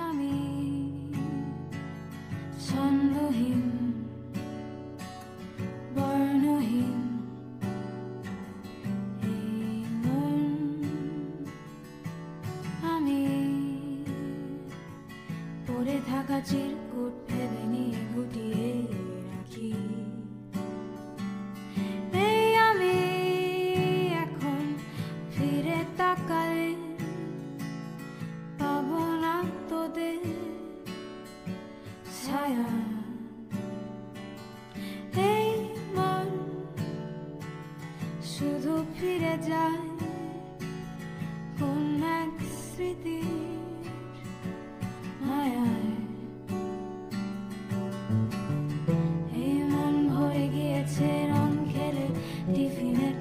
আমি ছন্দহীন বর্ণহীন আমি পড়ে থাকা চির এই শুধু ফিরে যায় কোন এক স্মৃতি এই মন ভরে গিয়েছে রং খেলে টিফিনের